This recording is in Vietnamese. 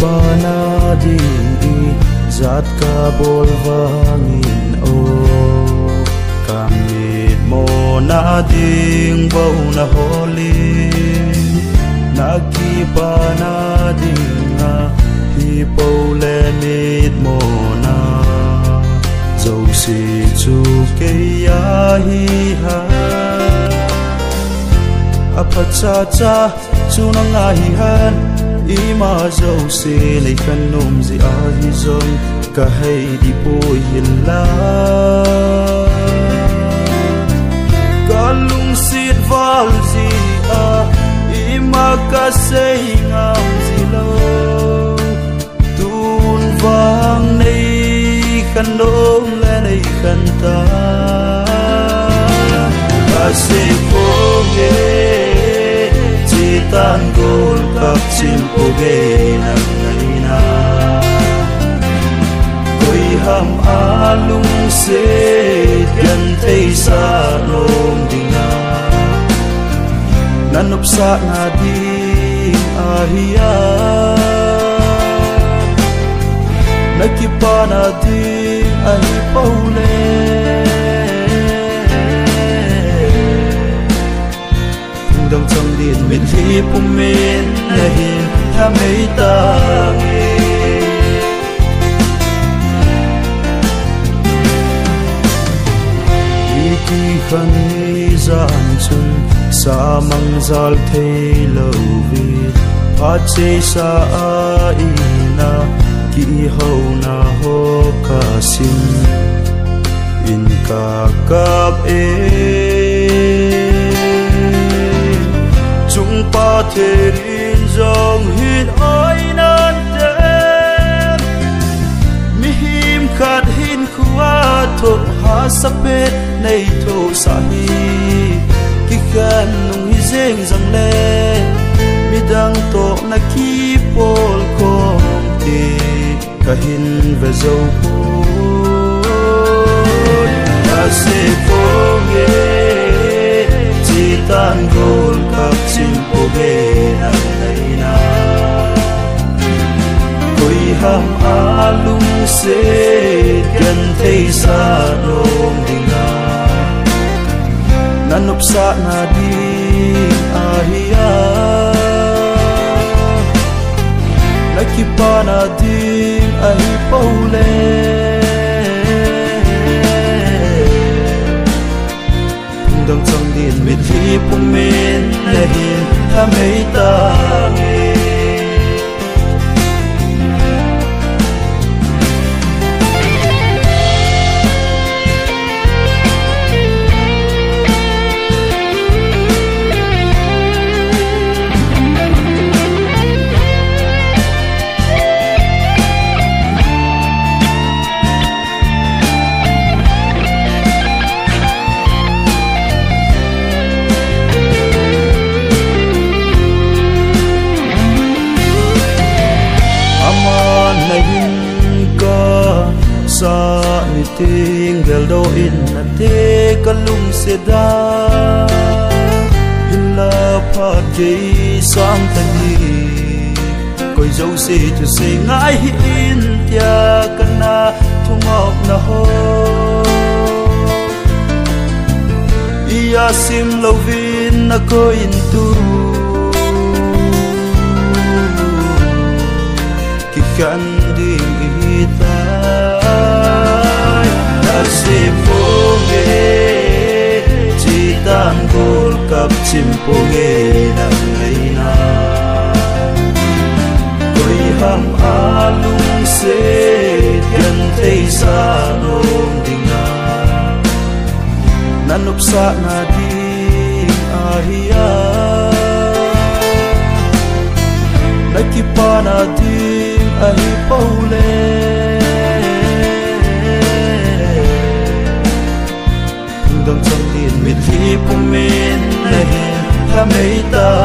pa na zat ka bolvangin o. Kamit mo na ding bau na holi. Nakipa na ding na mit mo na dầu si chu ke ya hi ha apa cha cha chu na nga hi han ima dầu se lấy khăn nom zi a hi zong ka hay di po hin la ka lung sit val zi a ima ka sei ngam zi lo tun vang nei kan nom le nei kan ta. Ka se gol kap chim po ge nang ngai koi ham alung se gan tei sa nom dinga nanup sa na di a hiya nakipa na di ai paule đông trong điện miền hi pum men na hiền tha mấy ta đi ki khăn ni zan chân xa mang zal thế lâu vi pha chế xa ai na kỳ hậu na ho ca xin in cả kap em. Chung pa dòng rin oi nan te mi him khat hin khuwa tho ha sapet nei tho sa hi. Ki khan nung hi zeng zang le mi dang to na ki pol ko ti ka hin ve zo ko ta se ko ge tan gol kap chim po ge koi ham a se gan thei sa dong dinga nan up sa na di ahia hiya nakipa na di a hi paule dang trong điện mệt hi pum men ting gel do in na te kalung se da in la pha ke xoan ta ni koi dấu se cho se ngai in tia kana thu ngọc na ho ia sim lo vin na ko in tu. Ki kan gol chim po ge na ngai na. Koi ham a lung se gan thei sa nom nan up xa na ding a hiya nakipa na ding a hi paule dong trong điện mệt hi pum ta